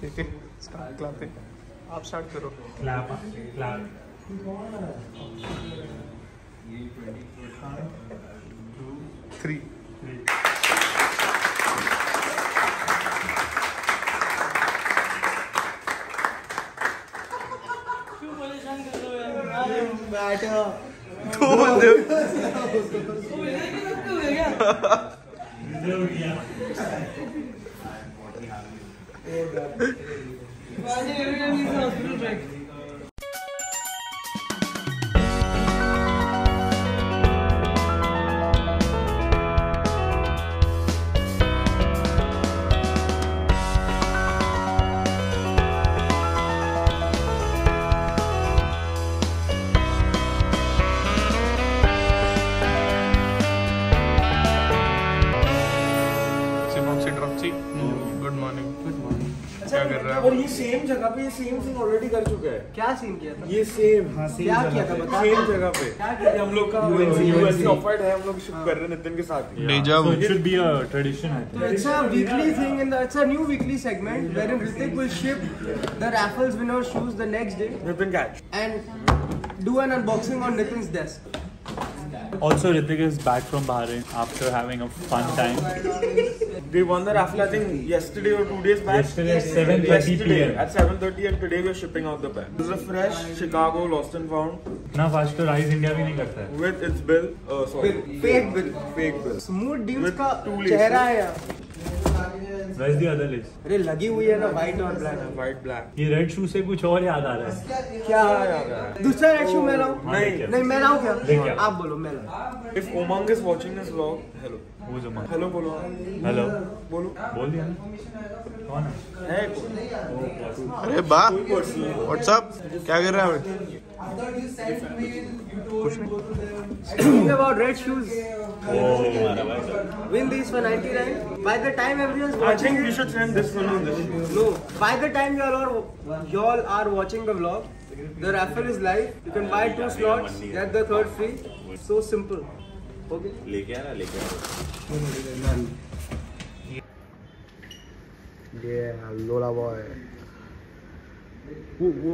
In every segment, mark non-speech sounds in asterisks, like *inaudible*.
ठीक है start clapping आप स्टार्ट करो। क्लैप क्लैप थ्री दो। बंदे Orada. Bence öyle bir oturacak. और ये सेम जगह पे ये सेम सीन ऑलरेडी कर चुका है। क्या सीन किया था? ये सेम हाँ सेम क्या किया था बता। सेम जगह पे। क्या किया हम लोग का यूएनसी यूएनसी ऑफर्ड है हम लोग शुरू कर रहे हैं नितिन के साथ। Deja vu should be a tradition I think it's a weekly thing in the it's a new weekly segment where in Ritik will ship the raffles winner shoes the next day Nitin catch and do an unboxing on Nitin's desk Also, Ritik is back from Bahrain after having a fun time. we won the raffle I think yesterday or two days back. Yesterday at 7:30 Yesterday p.m. at 7:30 and today we are shipping out the pack. This is a fresh Chicago Lost and Found इतना fast तो Rise India भी नहीं करता है with its bill. Uh, sorry, With fake bill. fake bill. Smooth deals With का. चेहरा है यार Where's the other list? अरे लगी हुई है ना व्हाइट और ब्लैक White black. ये रेड शू से कुछ और याद आ रहा है। क्या याद आ रहा है? दूसरा रेड शू मैं लाऊं? हाँ, नहीं, नहीं मैं लाऊं क्या? आप बोलो मैं लाऊं। If Umang is watching this vlog, hello. वो जो Hello बोलो. हेलो बोलो. बोल दिया। कौन है? अरे बा. व्हाट्सअप क्या कर रहा है Speaking about red shoes, win these for 99. By the time everyone's I watching think we it, should send this one on this. no. By the time y'all are y'all are watching the vlog, the raffle is live. You can buy two slots, get the third free. So simple. Okay. लेके आना लेके आना Yeah, Lola boy. वो वो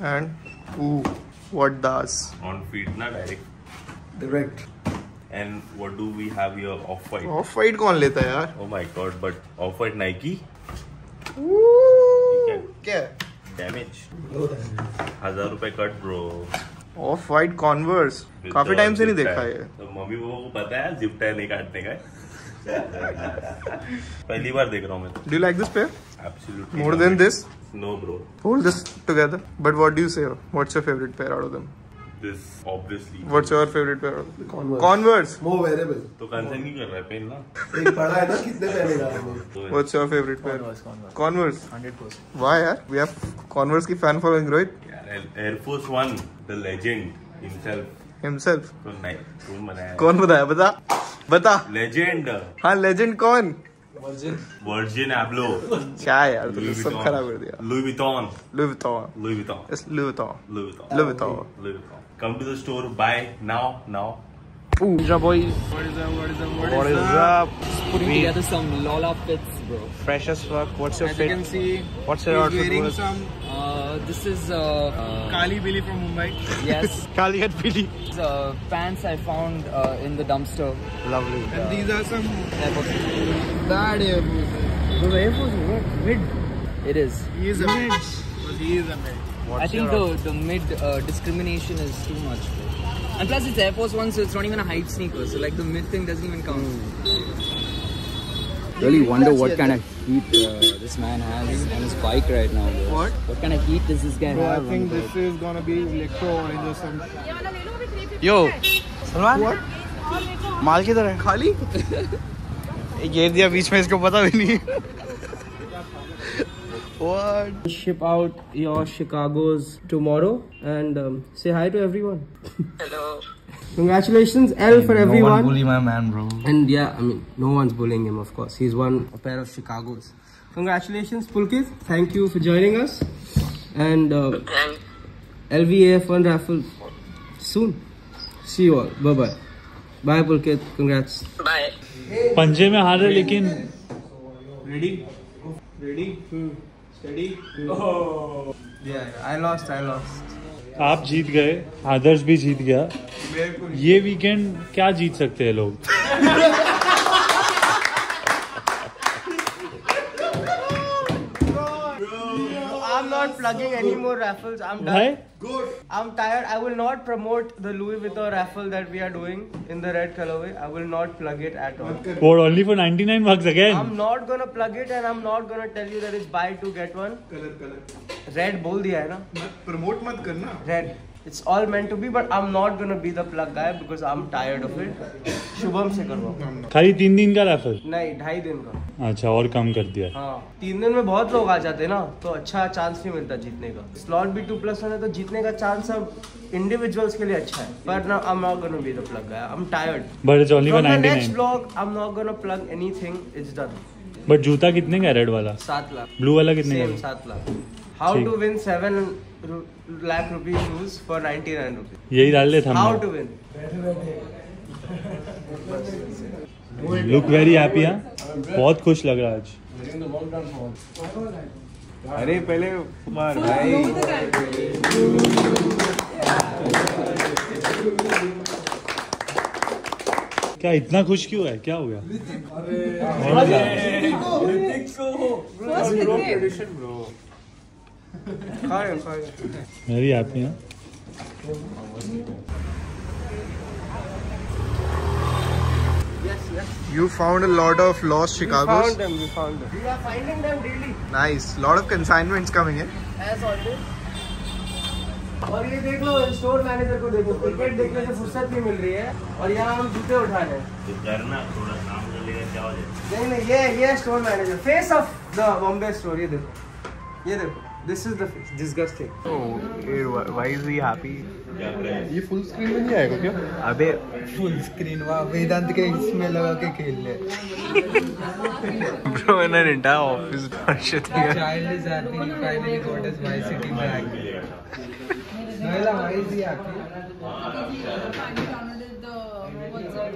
maneer and ooh what on feet ना direct. Direct And what do we have here? Off white. Off white कौन लेता है यार Oh my god! But off white Nike क्या damage. हज़ार रुपए कट ब्रो. ऑफ़ वाइट कॉन्वर्स काफ़ी टाइम से नहीं देखा है तो मम्मी पापा को पता है जिप टायर नहीं काटने का पहली बार देख रहा हूँ मैं तो. Do like this pair Absolutely. More no than way. This No bro. Hold this together. But what do you say? What's your favorite pair out of them? This obviously. What's your favorite pair? Of them? Converse. वो variable तो concern क्यों कर रहा है pen ना? एक बड़ा है ना कितने पहनेगा वो तो What's your favorite pair? Converse, Converse. Converse. 100%. Why यार? We have Converse की fan following Rohit यार Air Force One, the legend himself. himself. तो नहीं तुम बनाया कौन बताया बता बता लेजेंड हाँ लेजेंड कौन वर्जिन एब्लो क्या यार तूने सब खराब कर दिया Louis Vuitton Louis Vuitton. Louis Vuitton It's Louis Vuitton. Louis Vuitton Louis Vuitton. Louis Vuitton come to the store buy now now Ooh, boys. What is up? What is up? What is up? putting together some Lola fits, bro. Fresh as fuck. What's your As you can see, What's your he's outfit? wearing was? some Uh, this is uh, uh, Kali Billy from Mumbai. yes, *laughs* Kali and Billy. these, uh, pants I found uh, in the dumpster. Lovely. And these are some Airport. bad Air Force. Those Air Force what? Mid. It is. He is a mid. But he is a mid. I think the the mid uh, discrimination is too much. Bro. And plus it's Air Force One, so it's not even a hype sneaker. So like the mid thing doesn't even count. Really wonder what kind of heat uh, this man has on his bike right now. Bro. What? What kind of heat does this guy Bro, have? I on think the this is gonna be electro orange or some. Yo. Salman माल किधर है खाली *laughs* घेर दिया बीच में इसको पता भी नहीं What? Ship out your Chicago's tomorrow and um, say hi to everyone. Hello. Congratulations, L for everyone. bully my man, bro. And yeah, I mean, no one's bullying him, of course. He's won a pair of Chicago's. Congratulations, Pulkit. Thank you for joining us. And uh, LVAF1 raffle soon. See you all. Bye bye. Bye, Pulkit. Congrats. पंजे में हारे लेकिन Ready? Ready? Lost Yeah, I lost. I lost. आप जीत गए आदर्श भी जीत गया ये वीकेंड क्या जीत सकते हैं लोग *laughs* I'm not plugging any more raffles. I'm done. भाई I'm tired. I will not promote the Louis Vuitton raffle that we are doing in the red colorway. I will not plug it at all. for only for 99 bucks again I'm not gonna plug it and I'm not gonna tell you that it's buy two get one. Color, color. Red बोल दिया है ना? मत promote मत करना. Red. It's all meant to be, but I'm not gonna be the plug guy because I'm tired of it. Shubham से करवाओ. खाली तीन दिन का रेफर नहीं ढाई दिन का. अच्छा और कम कर दिया। हाँ तीन दिन में बहुत लोग आ जाते हैं ना तो अच्छा चांस नहीं मिलता जीतने का। स्लॉट भी टू प्लस वन है तो जीतने का चांस अब इंडिविजुअल्स के लिए अच्छा है। पर ना I am not gonna be the plug guy I am tired but it's only for from the next 99 blog I am not gonna plug anything it's done but जूता कितने का रेड वाला? सात लाख। ब्लू वाला कितने का सात lakh. How to win seven lakh rupees shoes for 99 rupees यही डाल ले how to win look very happy हाँ बहुत खुश लग रहा है आज अरे पहले कुमार भाई क्या इतना खुश क्यों है क्या हो गया खा रहे हो, खा रहे हो। हैप्पी हाँ Yes, yes. You found a lot of lost We found them, we found them. We are finding them daily. Nice. Lot of consignments coming in. As always. और ये देख लो स्टोर मैनेजर को देखो क्रिकेट देखने से फुर्सत नहीं मिल रही है और यहाँ हम जूते उठा रहे हैं करना थोड़ा काम कर लेगा क्या हो जाए नहीं नहीं ये ये store manager face of the Bombay store ये देखो ये देखो this is the disgusting Oh, why is he happy? ये फुल स्क्रीन में नहीं आएगा क्या अबे फुल स्क्रीन वाह वेदांत के इसमें लगा के खेल ले bro in an entire office bunch of things. child is happy he finally got his Vice City back Noela why is he happy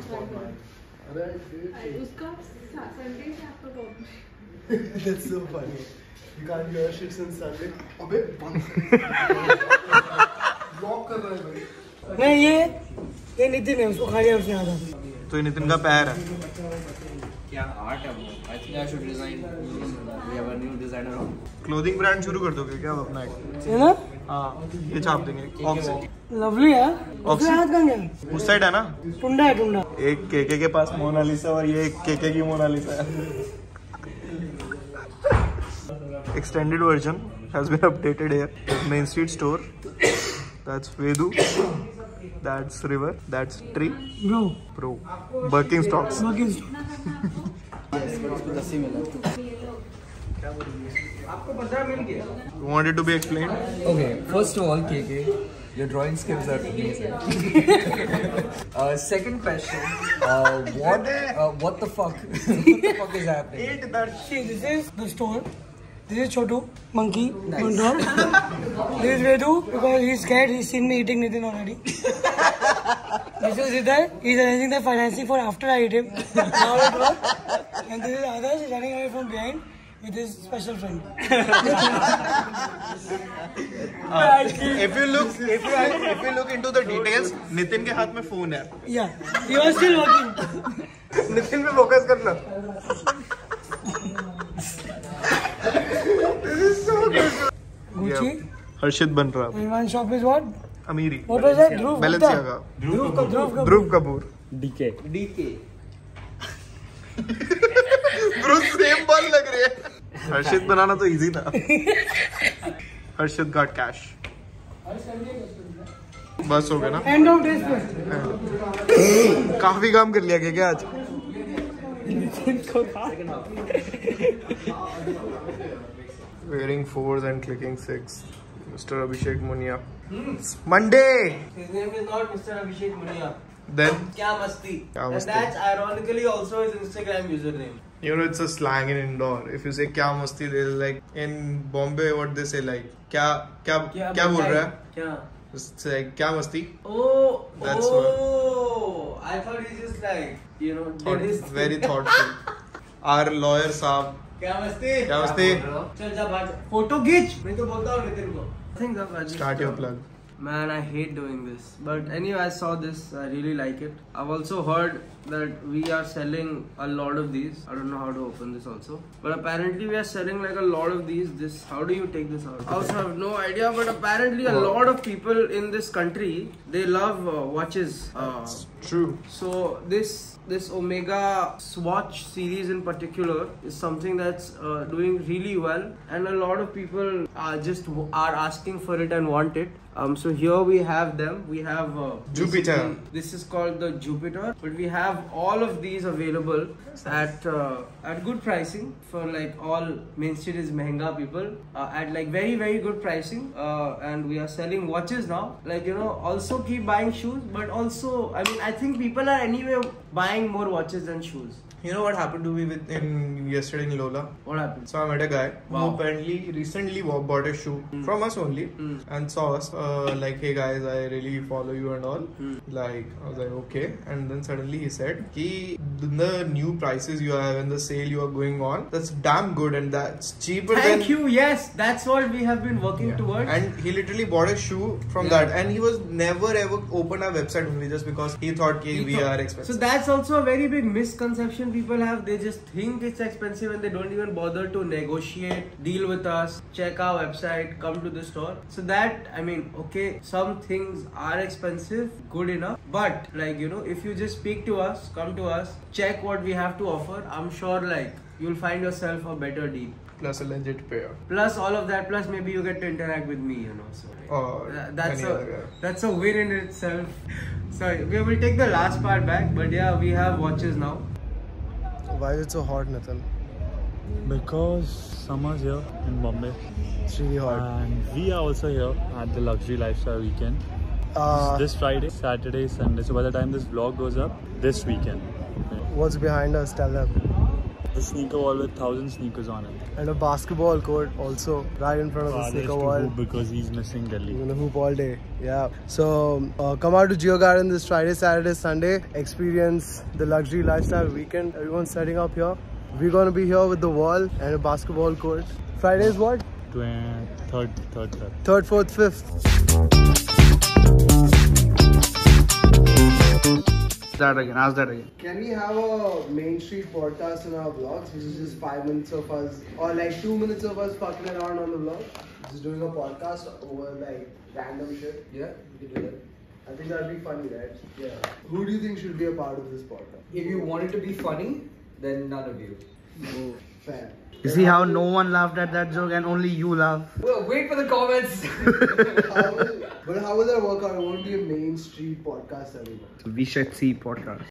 up उसका संडे से आपका problem That's so funny. You can't hear shit since Sunday. अबे block कर रहा है भाई. नहीं ये ये नितिन है उसको खा लिया उसने आधा तो ये नितिन का पैर है। क्या आर्ट है वो? I think I should design we have a new designer on clothing brand शुरू कर दोगे क्या अब अपना एक? है ना? ये छाप देंगे। लवली है। ऑक्सी हाथ कहाँ गया? उस साइड ना? टुंडा टुंडा। एक केके के पास मोनालिसा और ये एक केके की Mona Lisa extended version has been updated here main street store that's Vedu that's river that's tree bro bro Birkenstocks Birkenstocks आपको पंद्रह मिल गया it to be explained? Okay, first of all, KK, your drawing skills are amazing. uh, second question, uh, what, uh, what the fuck, what the fuck is happening? See, this is the store. This is Chotu, monkey, one dog. this is Vedu because he's scared. He's seen me eating Nitin already. this is Hidar. He's arranging the financing for after I eat him. Now it works. And this is Adarsh running away from behind with his special friend. If you look, if you if you look into the details, Nitin के हाथ में phone है. Yeah, he was still working. Nitin पे focus करना. This is so good. Gucci. हर्षित बन रहा And one shop is what? अमीरी What was that? Dhruv. Balenciaga. Dhruv Kapoor. Dhruv Kapoor. Dhruv Kapoor DK DK. Bro same ball लग रही है हर्षित बनाना तो easy था हर्षित गॉट कैश बस हो गया ना End of this question. काफ़ी काम कर लिया क्या क्या आज wearing fours and clicking six Mr. Abhishek Munia Hmm? Monday His name is not Mr. Abhishek Munia. Then Kya Masti. Kya And that's ironically also his Instagram username. you know it's a slang in Indore if you say kya masti they'll like in Bombay what they say like kya kya Kya kya bol raha hai Kya? it's like kya masti Oh, That's oh. I thought he just like, you know, did Thought, his very thoughtful our lawyer साहब क्या मस्ती क्या मस्ती? चल जा भाग photo खींच मैं तो बोलता हूँ नितिन को Things up, Rajesh. Start your plug Man, I hate doing this. But anyway, I saw this. I really like it. I've also heard that we are selling a lot of these. I don't know how to open this also. But apparently we are selling like a lot of these. This how do you take this out? I also have no idea. But apparently a lot of people in this country they love uh, watches. Uh, true so this this Omega Swatch series in particular is something that's uh, doing really well, and a lot of people are just are asking for it and want it. Um, so here we have them. We have uh, Jupiter. This is called the Jupiter, but we have all of these available at uh, at good pricing for like all Main Street is mehenga people uh, at like very very good pricing. Uh, and we are selling watches now. Like you know, also keep buying shoes, but also I mean I think people are anyway buying more watches than shoes. you know what happened to me with in yesterday in Lola What happened? So I met a guy who apparently recently bought a shoe from us only Mm. and saw us uh, like, hey guys, I really follow you and all. Mm. Like I was like, okay. And then suddenly he said, "Ki the new prices you have and the sale you are going on, that's damn good and that's cheaper Thank than." you. Yes, that's what we have been working Yeah. towards. And he literally bought a shoe from Yeah. that, and he was never ever opened our website only just because he thought ki He we thought- are expensive. So that's also a very big misconception people have. They just think it's expensive and they don't even bother to negotiate, deal with us, check our website, come to the store. So that I mean, okay, some things are expensive, good enough. But like you know, if you just speak to us, come to us, check what we have to offer, I'm sure like you'll find yourself a better deal. Plus a legit pair. Plus all of that, plus maybe you get to interact with me, you know. So Or Tha- that's any a other that's a win in itself. Sorry, we will take the last part back, but yeah, we have watches now. Why is it so hot, Nathan? Because summer's here in Bombay. It's really hot. And we are also here at the Luxury Lifestyle Weekend. Uh, this Friday, Saturday, Sunday. So by the time this vlog goes up, this weekend. Okay. what's behind us? Tell them. The sneaker wall with thousand sneakers on it. And a basketball court also right in front of the Father's sneaker wall. because he's missing Delhi. You're gonna hoop all day. Yeah. So uh, come out to Geo Garden this Friday, Saturday, Sunday. Experience the luxury lifestyle weekend. Everyone's setting up here. We're gonna be here with the wall and a basketball court. Friday is what? Twen- Third, third, third. Third, fourth, fifth. That again. Ask that again. Can we have a Main Street podcast in our vlogs, which is just five minutes of us, or like two minutes of us fucking around on the vlog? Just doing a podcast over like random shit. Yeah, we can do that. I think that'd be funny, right? Yeah. Who do you think should be a part of this podcast? If you want it to be funny, then none of you. Fair. You see how no one laughed at that joke and only you laugh. Well, wait for the comments. *laughs* but how will that work out? It won't be a Main Street podcast anymore. we should see podcast.